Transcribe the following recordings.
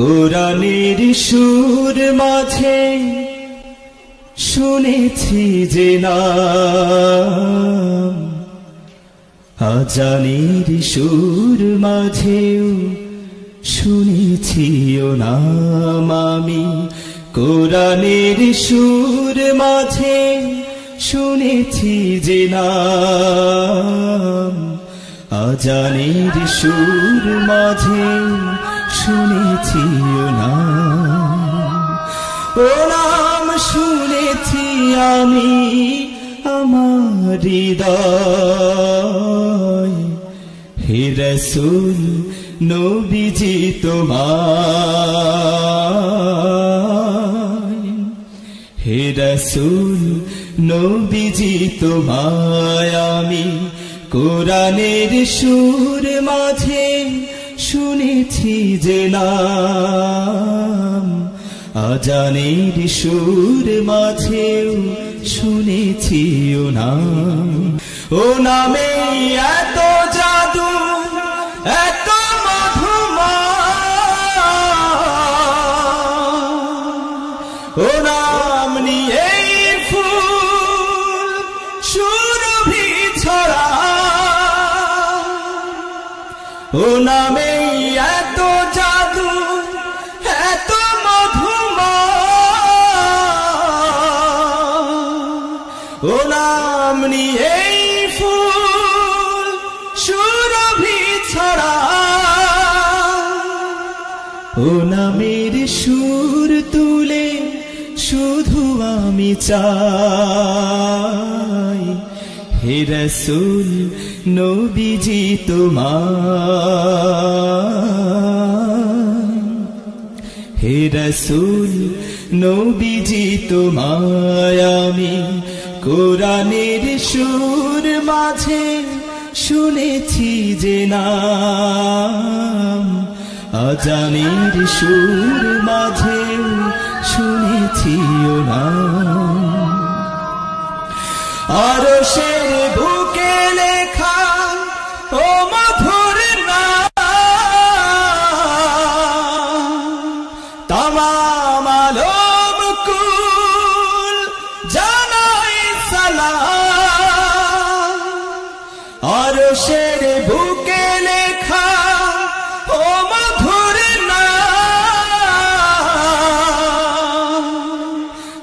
কোরআনের সুর মাঝে শুনেছি যে নাম। আজানের সুর মাঝেও শুনেছি ও নাম আমি। কোরআনের সুর মাঝে শুনেছি যে নাম। আজানের সুর মাঝে শুনেছি নাম ও নাম শুনেছি আমি আমার হৃদয়। নবীজি তোমায়। হে নবীজি তোমায় আমি কোরআনের সুর মাঝে শুনেছি যে নাম। আজানের সুর মাঝেও শুনেছি ও নাম। ও নামে এত জাদু, এত মধুমা। ও নাম নিয়ে ছড়া। ও নামে নাম নিয়ে ফুল সুরভি ছড়া। ও নামের সুর তুলে শুধু আমি চাই। হে রসুল, নবীজি তোমার হে রসুল, নবীজি তোমায় আমি কোরআনের সুর মাঝে শুনেছি যে নাম। অজানের সুর মাঝে শুনেছি ও নাম। আর সে আর বুকে লেখা ও মধুর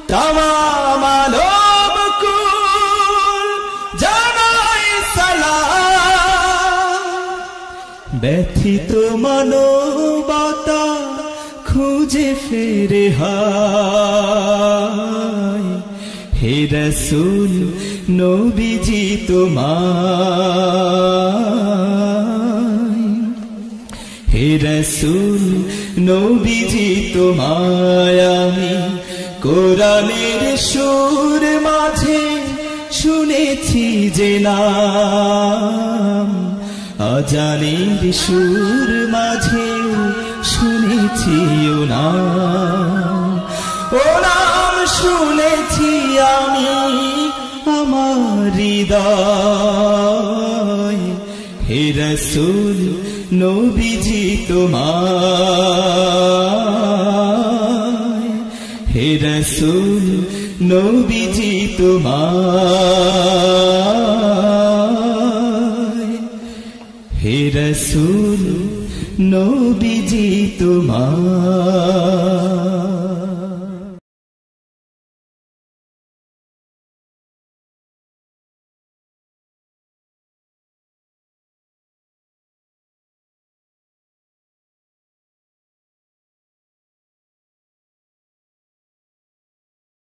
তামাম আলম কুল জানাই ব্যথিত মানবতা খুঁজে ফেরে হায় হে রসুল, নবীজি তোমায়। হে রসুল, নবীজি তোমায় আমি কোরআনের সুর মাঝে শুনেছি যে নাম। অজানের সুর মাঝে শুনেছি ও নাম। শুনেছি আমি আমার হৃদয়। হে রসুল, নবীজি তোমায়। হে রসুল, নবীজি তোমায়। হে রসুল, নবীজি তোমার